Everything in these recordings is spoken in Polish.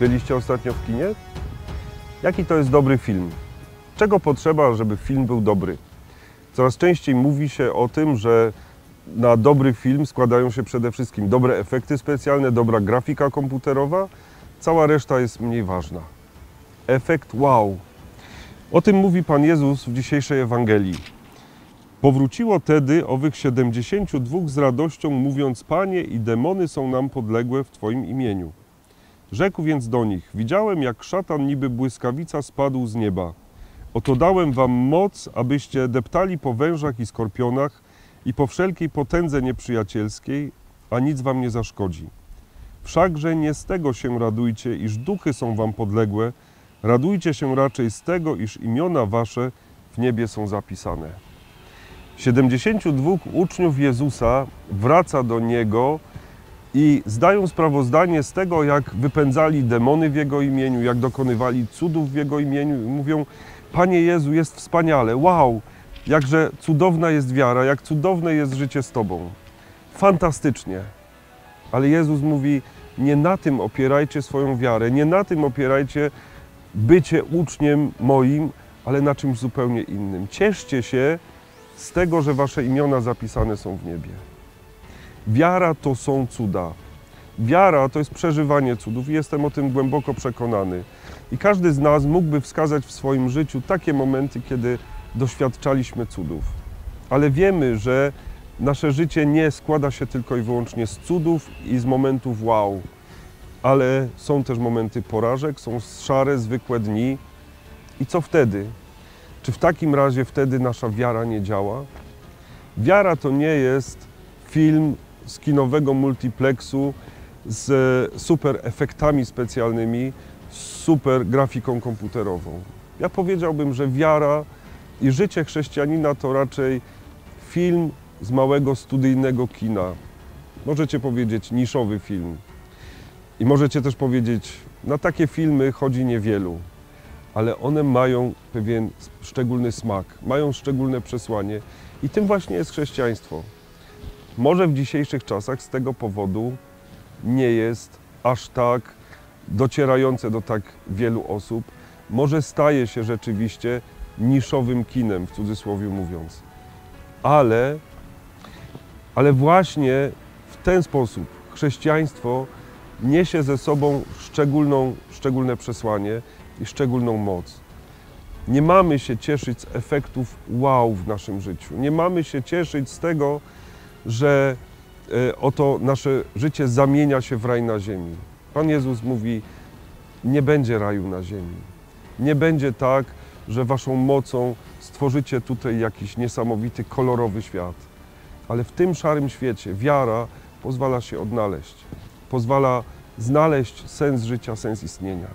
Byliście ostatnio w kinie? Jaki to jest dobry film? Czego potrzeba, żeby film był dobry? Coraz częściej mówi się o tym, że na dobry film składają się przede wszystkim dobre efekty specjalne, dobra grafika komputerowa, cała reszta jest mniej ważna. Efekt wow. O tym mówi Pan Jezus w dzisiejszej Ewangelii. Powróciło tedy owych siedemdziesięciu dwóch z radością, mówiąc: Panie, i demony są nam podległe w Twoim imieniu. Rzekł więc do nich: Widziałem, jak szatan niby błyskawica spadł z nieba. Oto dałem wam moc, abyście deptali po wężach i skorpionach i po wszelkiej potędze nieprzyjacielskiej, a nic wam nie zaszkodzi. Wszakże nie z tego się radujcie, iż duchy są wam podległe, radujcie się raczej z tego, iż imiona wasze w niebie są zapisane. 72 uczniów Jezusa wraca do Niego i zdają sprawozdanie z tego, jak wypędzali demony w Jego imieniu, jak dokonywali cudów w Jego imieniu. I mówią, Panie Jezu, jest wspaniale, wow, jakże cudowna jest wiara, jak cudowne jest życie z Tobą. Fantastycznie. Ale Jezus mówi, nie na tym opierajcie swoją wiarę, nie na tym opierajcie bycie uczniem moim, ale na czymś zupełnie innym. Cieszcie się z tego, że wasze imiona zapisane są w niebie. Wiara to są cuda. Wiara to jest przeżywanie cudów i jestem o tym głęboko przekonany. I każdy z nas mógłby wskazać w swoim życiu takie momenty, kiedy doświadczaliśmy cudów. Ale wiemy, że nasze życie nie składa się tylko i wyłącznie z cudów i z momentów wow, ale są też momenty porażek, są szare, zwykłe dni. I co wtedy? Czy w takim razie wtedy nasza wiara nie działa? Wiara to nie jest film z kinowego multiplexu z super efektami specjalnymi, z super grafiką komputerową. Ja powiedziałbym, że wiara i życie chrześcijanina to raczej film z małego studyjnego kina. Możecie powiedzieć niszowy film. I możecie też powiedzieć, na takie filmy chodzi niewielu, ale one mają pewien szczególny smak, mają szczególne przesłanie i tym właśnie jest chrześcijaństwo. Może w dzisiejszych czasach z tego powodu nie jest aż tak docierające do tak wielu osób. Może staje się rzeczywiście niszowym kinem, w cudzysłowie mówiąc. Ale, ale właśnie w ten sposób chrześcijaństwo niesie ze sobą szczególną, szczególne przesłanie i szczególną moc. Nie mamy się cieszyć z efektów wow w naszym życiu. Nie mamy się cieszyć z tego, że e, oto nasze życie zamienia się w raj na ziemi. Pan Jezus mówi: Nie będzie raju na ziemi. Nie będzie tak, że waszą mocą stworzycie tutaj jakiś niesamowity, kolorowy świat. Ale w tym szarym świecie wiara pozwala się odnaleźć, pozwala znaleźć sens życia, sens istnienia.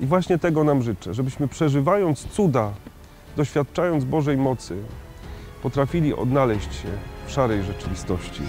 I właśnie tego nam życzę, żebyśmy przeżywając cuda, doświadczając Bożej mocy, potrafili odnaleźć się w szarej rzeczywistości.